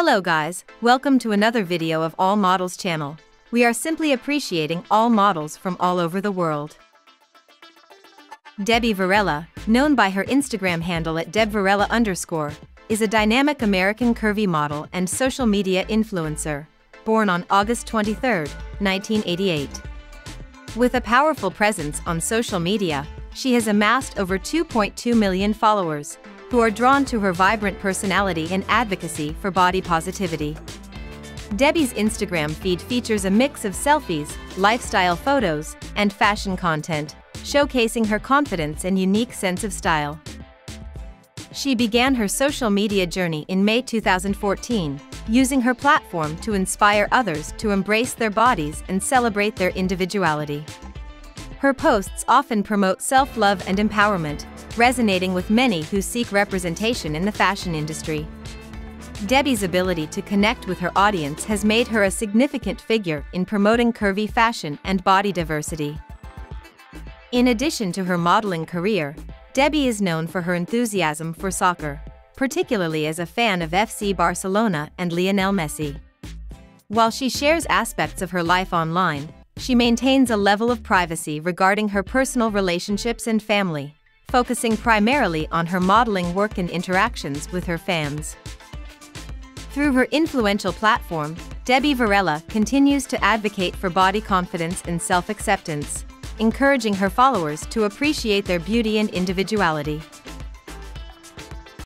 Hello guys, welcome to another video of All Models channel. We are simply appreciating all models from all over the world. Debbie Varela, known by her Instagram handle at debvarela underscore, is a dynamic American curvy model and social media influencer, born on August 23, 1988. With a powerful presence on social media, she has amassed over 2.2 million followers, who are drawn to her vibrant personality and advocacy for body positivity. Debbie's Instagram feed features a mix of selfies, lifestyle photos, and fashion content, showcasing her confidence and unique sense of style. She began her social media journey in May 2014, using her platform to inspire others to embrace their bodies and celebrate their individuality. Her posts often promote self-love and empowerment, resonating with many who seek representation in the fashion industry. Debbie's ability to connect with her audience has made her a significant figure in promoting curvy fashion and body diversity. In addition to her modeling career, Debbie is known for her enthusiasm for soccer, particularly as a fan of FC Barcelona and Lionel Messi. While she shares aspects of her life online, she maintains a level of privacy regarding her personal relationships and family, focusing primarily on her modeling work and interactions with her fans. Through her influential platform, Debbie Varela continues to advocate for body confidence and self-acceptance, encouraging her followers to appreciate their beauty and individuality.